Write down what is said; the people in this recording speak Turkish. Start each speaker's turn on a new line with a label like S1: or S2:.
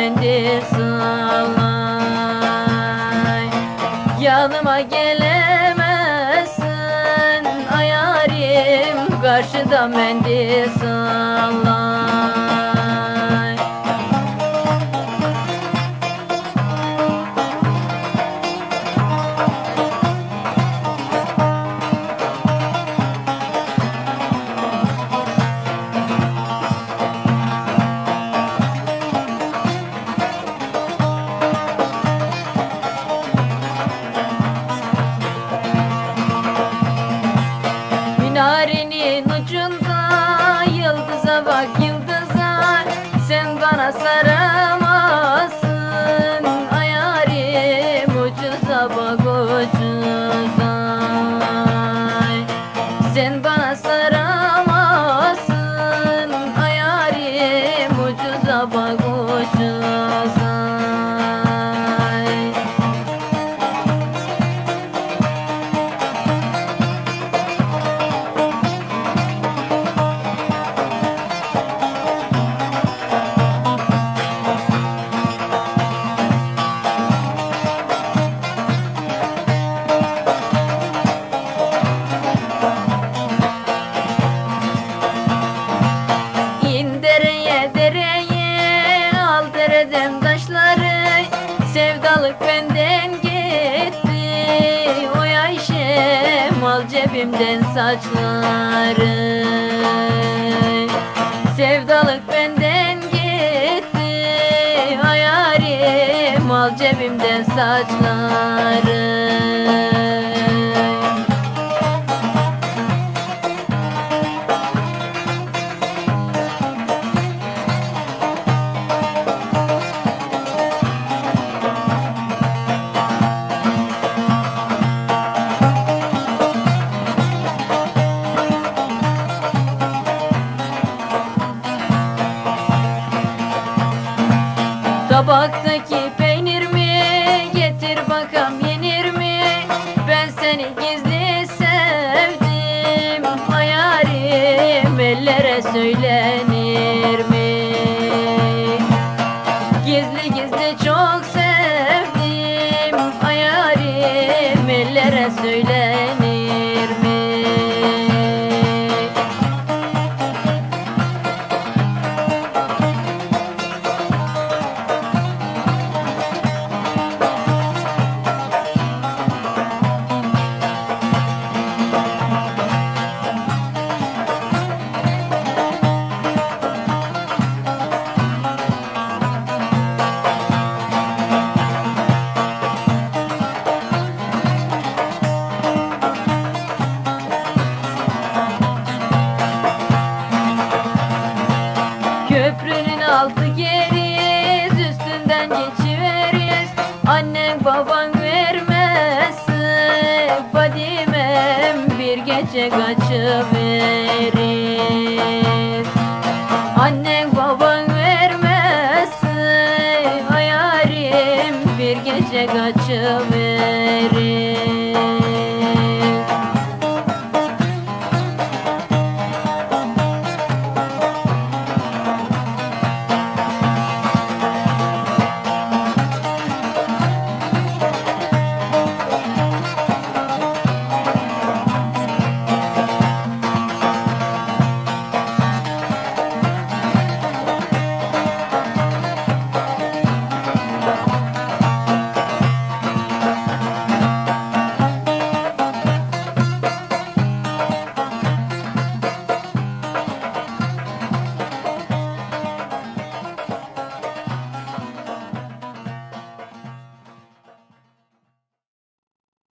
S1: mendil sallay Yanıma gelemezsin ayarim Karşıda mendil sallay saçları. Sevdalık benden gitti. Hayarim al cebimden saçları Tabaktaki peynir mi? Getir bakam yenir mi? Ben seni gizli sevdim Hayarim ellere söylenir mi? Gizli gizli çok sevdim Fadimem bir gece kaçıverir. Annen baban vermezse Hayarim bir gece kaçıverir